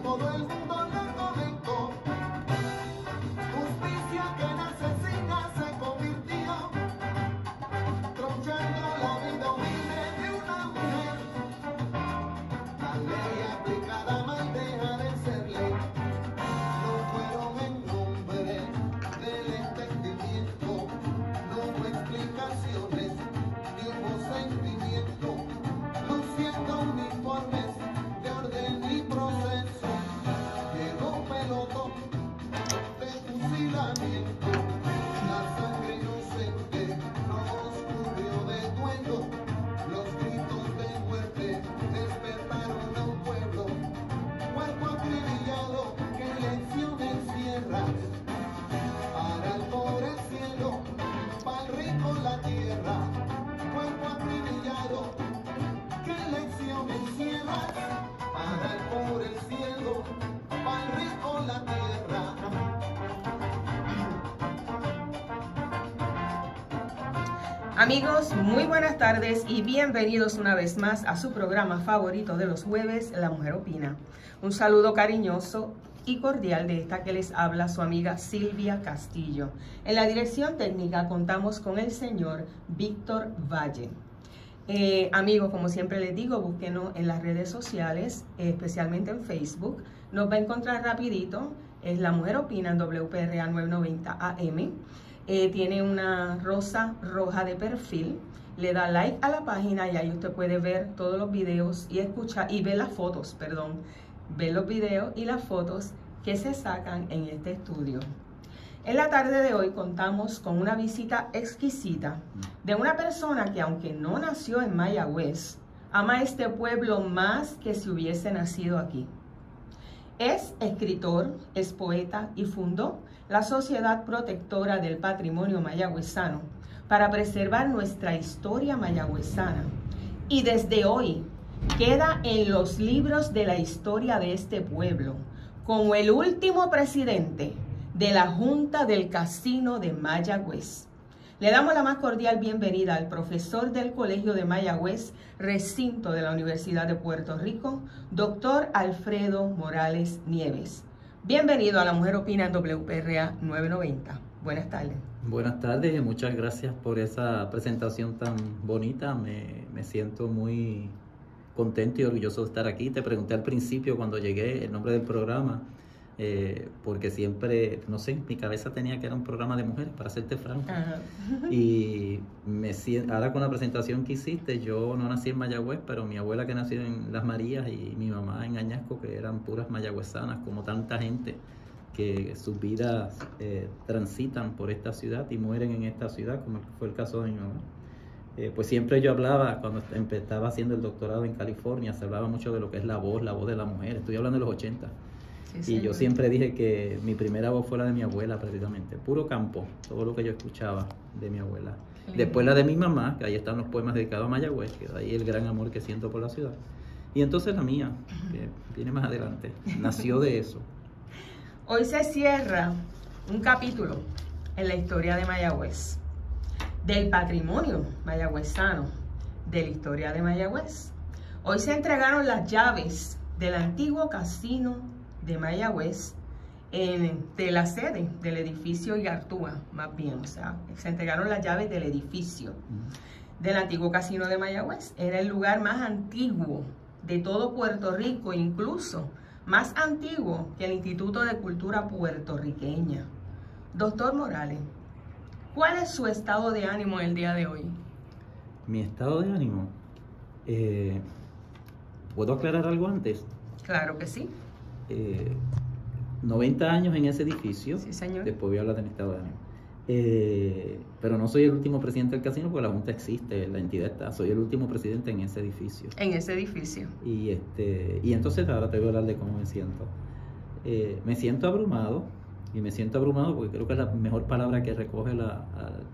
todo el mundo Amigos, muy buenas tardes y bienvenidos una vez más a su programa favorito de los jueves, La Mujer Opina. Un saludo cariñoso y cordial de esta que les habla su amiga Silvia Castillo. En la dirección técnica contamos con el señor Víctor Valle. Eh, amigos, como siempre les digo, búsquenos en las redes sociales, especialmente en Facebook. Nos va a encontrar rapidito. Es La Mujer Opina en WPRA 990 AM. Eh, tiene una rosa roja de perfil. Le da like a la página y ahí usted puede ver todos los videos y escuchar y ver las fotos, perdón. Ver los videos y las fotos que se sacan en este estudio. En la tarde de hoy contamos con una visita exquisita de una persona que aunque no nació en Mayagüez, ama este pueblo más que si hubiese nacido aquí. Es escritor, es poeta y fundó la Sociedad Protectora del Patrimonio Mayagüezano para preservar nuestra historia mayagüezana. Y desde hoy queda en los libros de la historia de este pueblo como el último presidente de la Junta del Casino de Mayagüez. Le damos la más cordial bienvenida al profesor del Colegio de Mayagüez, recinto de la Universidad de Puerto Rico, doctor Alfredo Morales Nieves. Bienvenido a La Mujer Opina en WPRA 990. Buenas tardes. Buenas tardes, muchas gracias por esa presentación tan bonita. Me, me, siento muy contento y orgulloso de estar aquí. Te pregunté al principio cuando llegué el nombre del programa eh, porque siempre, no sé, mi cabeza tenía que era un programa de mujeres, para serte franco. Y me ahora con la presentación que hiciste, yo no nací en Mayagüez, pero mi abuela que nació en Las Marías y mi mamá en Añasco, que eran puras mayagüezanas, como tanta gente que sus vidas eh, transitan por esta ciudad y mueren en esta ciudad, como fue el caso de mi mamá. Eh, pues siempre yo hablaba, cuando estaba haciendo el doctorado en California, se hablaba mucho de lo que es la voz, la voz de la mujer. Estoy hablando de los 80. Sí, y yo siempre dije que mi primera voz fue la de mi abuela, precisamente. Puro campo, todo lo que yo escuchaba de mi abuela. Después la de mi mamá, que ahí están los poemas dedicados a Mayagüez, que ahí el gran amor que siento por la ciudad. Y entonces la mía, que viene más adelante, nació de eso. Hoy se cierra un capítulo en la historia de Mayagüez, del patrimonio mayagüezano, de la historia de Mayagüez. Hoy se entregaron las llaves del antiguo casino de Mayagüez en, de la sede del edificio Igartúa, más bien, o sea, se entregaron las llaves del edificio del antiguo casino de Mayagüez. Era el lugar más antiguo de todo Puerto Rico, incluso más antiguo que el Instituto de Cultura Puertorriqueña. Doctor Morales, ¿cuál es su estado de ánimo el día de hoy? Mi estado de ánimo. eh, ¿Puedo aclarar algo antes? Claro que sí. Eh, 90 años en ese edificio. Sí, señor. Después voy a hablar de mi estado de ánimo. Eh, pero no soy el último presidente del casino porque la Junta existe, la entidad está. Soy el último presidente en ese edificio. En ese edificio. Y, este, y entonces ahora te voy a hablar de cómo me siento. Eh, me siento abrumado, y me siento abrumado porque creo que es la mejor palabra que recoge la,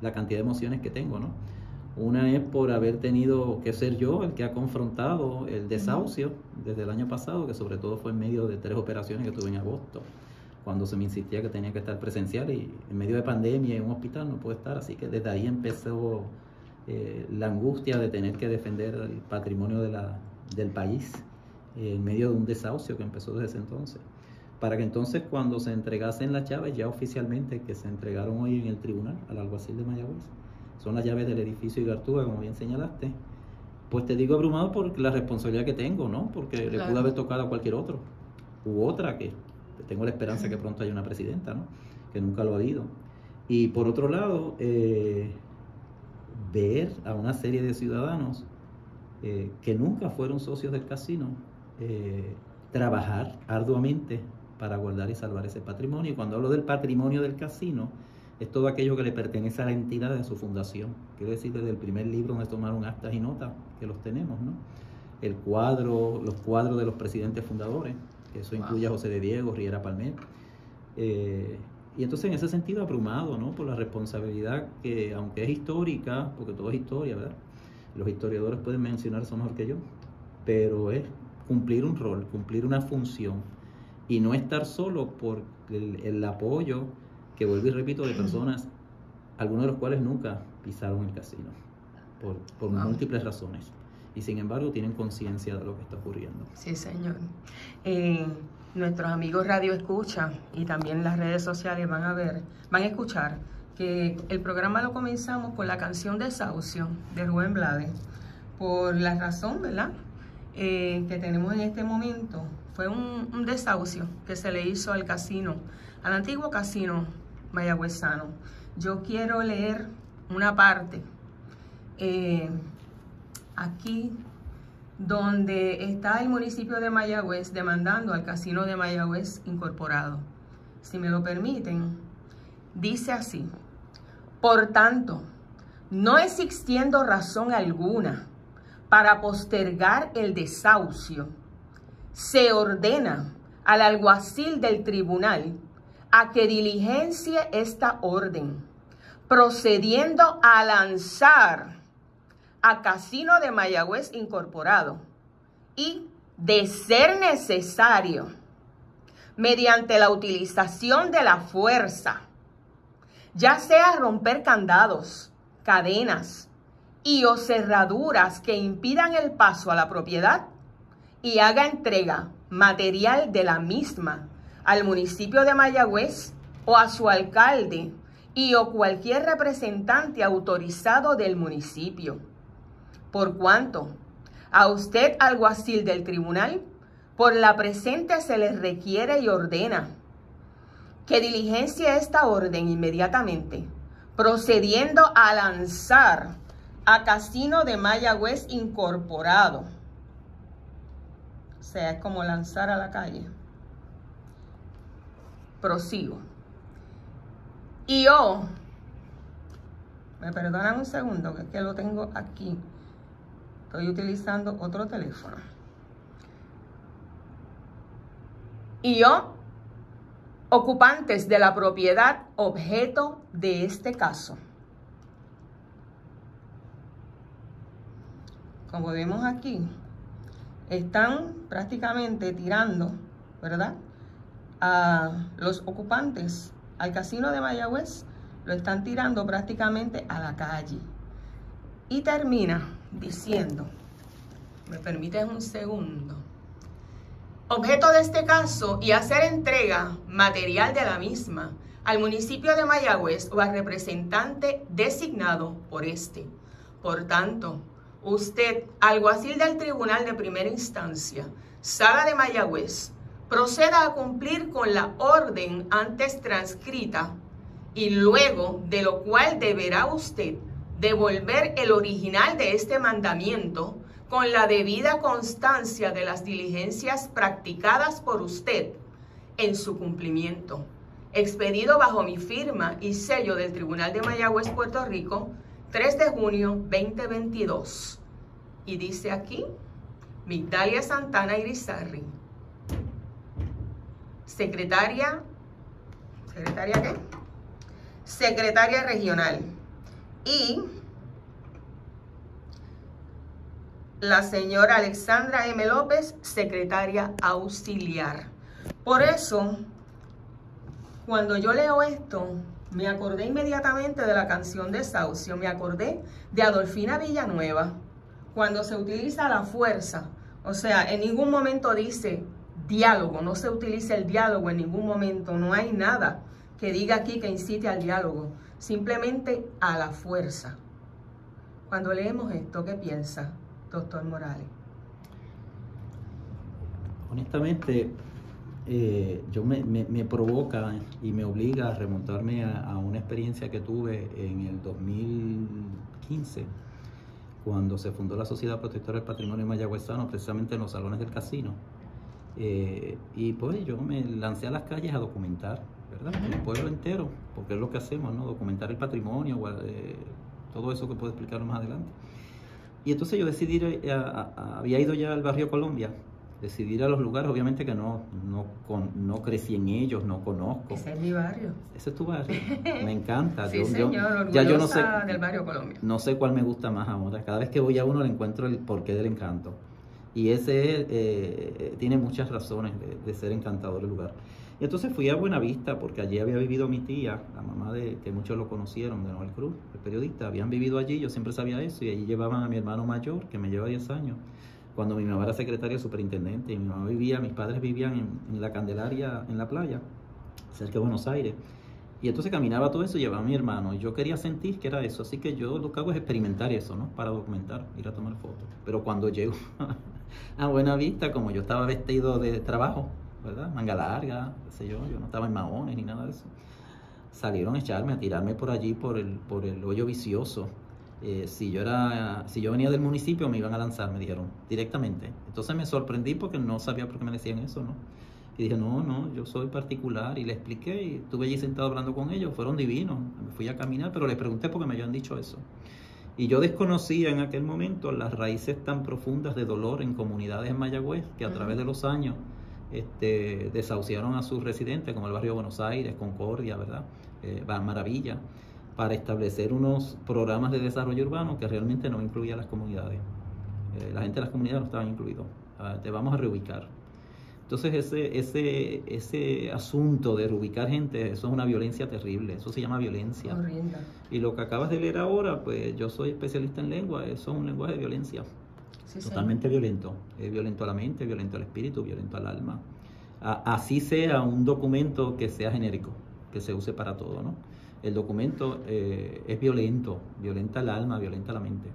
la cantidad de emociones que tengo, ¿no? Una es por haber tenido que ser yo el que ha confrontado el desahucio desde el año pasado, que sobre todo fue en medio de tres operaciones que tuve en agosto, cuando se me insistía que tenía que estar presencial y en medio de pandemia en un hospital no puedo estar, así que desde ahí empezó eh, la angustia de tener que defender el patrimonio del país en medio de un desahucio que empezó desde ese entonces. Para que entonces cuando se entregasen las llaves, ya oficialmente, que se entregaron hoy en el tribunal al alguacil de Mayagüez, son las llaves del edificio Igartúa, como bien señalaste, pues te digo abrumado por la responsabilidad que tengo, ¿no? Porque le pudo haber tocado a cualquier otro, u otra que tengo la esperanza que pronto haya una presidenta, ¿no? Que nunca lo ha habido. Y por otro lado, eh, ver a una serie de ciudadanos eh, que nunca fueron socios del casino eh, trabajar arduamente para guardar y salvar ese patrimonio. Y cuando hablo del patrimonio del casino, es todo aquello que le pertenece a la entidad de su fundación. Quiero decir, desde el primer libro donde tomaron actas y notas, que los tenemos, ¿no? El cuadro, los cuadros de los presidentes fundadores, que eso incluye a José de Diego, Riera Palmer. Eh, y entonces en ese sentido abrumado, ¿no? Por la responsabilidad que, aunque es histórica, porque todo es historia, ¿verdad? Los historiadores pueden mencionar eso mejor que yo, pero es cumplir un rol, cumplir una función y no estar solo por el, apoyo que vuelvo y repito de personas, algunos de los cuales nunca pisaron el casino, por, múltiples razones. Y sin embargo tienen conciencia de lo que está ocurriendo. Sí, señor. Eh, nuestros amigos Radio Escucha y también las redes sociales van a ver, van a escuchar que el programa lo comenzamos por la canción Desahucio de Rubén Blades, por la razón, ¿verdad? Eh, que tenemos en este momento. Fue un, desahucio que se le hizo al casino, al antiguo casino mayagüezano. Yo quiero leer una parte eh, aquí donde está el municipio de Mayagüez demandando al casino de Mayagüez incorporado. Si me lo permiten, dice así, por tanto, no existiendo razón alguna para postergar el desahucio, se ordena al alguacil del tribunal a que diligencie esta orden, procediendo a lanzar a Casino de Mayagüez Incorporado y, de ser necesario, mediante la utilización de la fuerza, ya sea romper candados, cadenas y o cerraduras que impidan el paso a la propiedad y haga entrega material de la misma al municipio de Mayagüez o a su alcalde y o cualquier representante autorizado del municipio por cuanto a usted, alguacil del tribunal, por la presente se le requiere y ordena que diligencia esta orden inmediatamente, procediendo a lanzar a Casino de Mayagüez Incorporado. O sea, es como lanzar a la calle. Prosigo. Y yo, me perdonan un segundo, que es que lo tengo aquí. Estoy utilizando otro teléfono. Y yo, ocupantes de la propiedad objeto de este caso. Como vemos aquí, están prácticamente tirando, ¿verdad? A los ocupantes al casino de Mayagüez, lo están tirando prácticamente a la calle. Y termina diciendo, me permites un segundo, objeto de este caso y hacer entrega material de la misma al municipio de Mayagüez o al representante designado por este. Por tanto, usted, alguacil del Tribunal de Primera Instancia, Sala de Mayagüez, proceda a cumplir con la orden antes transcrita y luego de lo cual deberá usted devolver el original de este mandamiento con la debida constancia de las diligencias practicadas por usted en su cumplimiento. Expedido bajo mi firma y sello del Tribunal de Mayagüez, Puerto Rico, 3 de junio 2022. Y dice aquí, Migdalia Santana Irizarri, secretaria, ¿secretaria qué? Secretaria regional y la señora Alexandra M. López, secretaria auxiliar. Por eso, cuando yo leo esto, me acordé inmediatamente de la canción de Saucio, me acordé de Adolfina Villanueva, cuando se utiliza la fuerza O sea, en ningún momento dice diálogo, no se utiliza el diálogo en ningún momento, no hay nada que diga aquí que incite al diálogo, simplemente a la fuerza. Cuando leemos esto, ¿qué piensa, doctor Morales? Honestamente, eh, yo me, me, provoca y me obliga a remontarme a, a, una experiencia que tuve en el 2015, cuando se fundó la Sociedad Protectora del Patrimonio Mayagüezano, precisamente en los salones del casino. Eh, y pues yo me lancé a las calles a documentar, ¿verdad? El pueblo entero, porque es lo que hacemos, ¿no? Documentar el patrimonio, eh, todo eso que puedo explicar más adelante. Y entonces yo decidí, ir había ido ya al barrio Colombia, decidí ir a los lugares, obviamente que no, no, no crecí en ellos, no conozco. Ese es mi barrio. Ese es tu barrio. Me encanta. sí, señor, ya yo no sé, del barrio Colombia. No sé cuál me gusta más ahora. Cada vez que voy a uno le encuentro el porqué del encanto. Y ese eh, tiene muchas razones de, ser encantador el lugar. Y entonces fui a Buenavista, porque allí había vivido mi tía, la mamá de que muchos lo conocieron, de Noel Cruz, el periodista. Habían vivido allí, yo siempre sabía eso, y allí llevaban a mi hermano mayor, que me lleva 10 años, cuando mi mamá era secretaria superintendente, y mi mamá vivía, mis padres vivían en, en la Candelaria, en la playa, cerca de Buenos Aires. Y entonces caminaba todo eso y llevaba a mi hermano. Y yo quería sentir que era eso. Así que yo lo que hago es experimentar eso, ¿no? Para documentar, ir a tomar fotos. Pero cuando llego a Buena Vista, como yo estaba vestido de trabajo, ¿verdad? Manga larga, qué sé yo, yo no estaba en maones ni nada de eso. Salieron a echarme, a tirarme por allí, por el, por el hoyo vicioso. Eh, si yo era, si yo venía del municipio me iban a lanzar, me dijeron, directamente. Entonces me sorprendí porque no sabía por qué me decían eso, ¿no? Y dije, no, no, yo soy particular. Y le expliqué y estuve allí sentado hablando con ellos. Fueron divinos. Me fui a caminar, pero les pregunté porque me habían dicho eso. Y yo desconocía en aquel momento las raíces tan profundas de dolor en comunidades en Mayagüez que a través de los años este, desahuciaron a sus residentes, como el barrio Buenos Aires, Concordia, ¿verdad? Eh, Maravilla, para establecer unos programas de desarrollo urbano que realmente no incluían las comunidades. Eh, la gente de las comunidades no estaban incluidos. Ah, te vamos a reubicar. Entonces ese, ese, ese asunto de reubicar gente, eso es una violencia terrible, eso se llama violencia. Y lo que acabas de leer ahora, pues yo soy especialista en lengua, eso es un lenguaje de violencia. Totalmente violento. Es violento a la mente, violento al espíritu, violento al alma. así sea un documento que sea genérico, que se use para todo, ¿no? El documento eh, es violento, violenta al alma, violenta a la mente.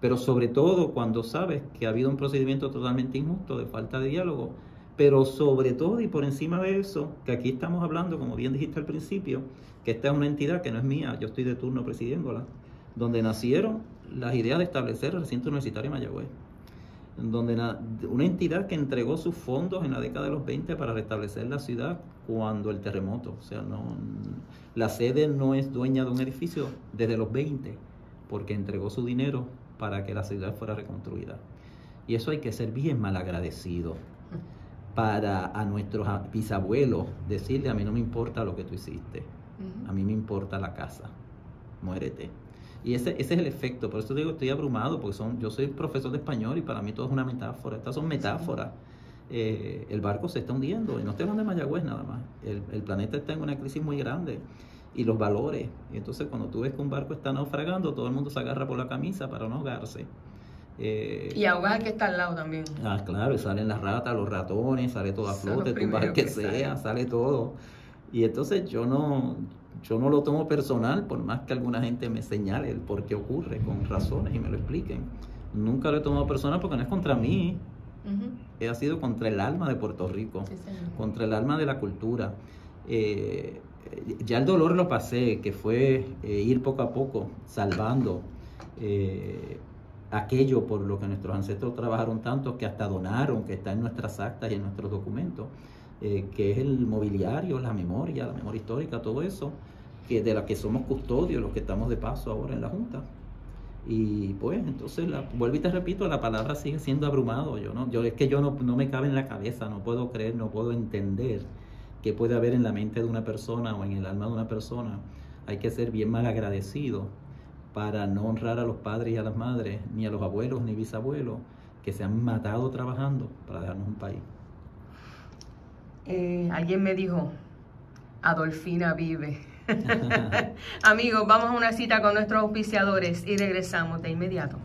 Pero sobre todo cuando sabes que ha habido un procedimiento totalmente injusto, de falta de diálogo, pero sobre todo y por encima de eso, que aquí estamos hablando, como bien dijiste al principio, que esta es una entidad que no es mía, yo estoy de turno presidiéndola, donde nacieron las ideas de establecer el recinto universitario de Mayagüez, donde una entidad que entregó sus fondos en la década de los 20 para restablecer la ciudad cuando el terremoto, o sea, no, la sede no es dueña de un edificio desde los 20, porque entregó su dinero para que la ciudad fuera reconstruida. Y eso hay que ser bien mal agradecido para a nuestros bisabuelos decirle a mí no me importa lo que tú hiciste, a mí me importa la casa, muérete. Y ese, ese es el efecto, por eso digo, estoy abrumado, porque son, yo soy profesor de español y para mí todo es una metáfora, estas son metáforas. Eh, el barco se está hundiendo, y no estoy hablando de Mayagüez nada más, el, el, planeta está en una crisis muy grande. Y los valores, y entonces cuando tú ves que un barco está naufragando, todo el mundo se agarra por la camisa para no ahogarse. Eh, y ahogar que está al lado también. Ah, claro, salen las ratas, los ratones, sale todo a flote, tú vas que, sea, sale todo. Y entonces yo no, yo no lo tomo personal, por más que alguna gente me señale el por qué ocurre, con razones y me lo expliquen. Nunca lo he tomado personal porque no es contra mí, ha sido contra el alma de Puerto Rico, contra el alma de la cultura. Eh, ya el dolor lo pasé, que fue eh, ir poco a poco salvando aquello por lo que nuestros ancestros trabajaron tanto, que hasta donaron, que está en nuestras actas y en nuestros documentos, eh, que es el mobiliario, la memoria, la memoria histórica, todo eso, que de la que somos custodios, los que estamos de paso ahora en la Junta. Y pues, entonces, la, vuelvo y te repito, la palabra sigue siendo abrumado. Yo, ¿no? yo, es que yo no, no me cabe en la cabeza, no puedo creer, no puedo entender qué puede haber en la mente de una persona o en el alma de una persona. Hay que ser bien mal agradecido para no honrar a los padres y a las madres, ni a los abuelos ni bisabuelos que se han matado trabajando para darnos un país. Eh, alguien me dijo, Adolfina vive. Amigos, vamos a una cita con nuestros auspiciadores y regresamos de inmediato.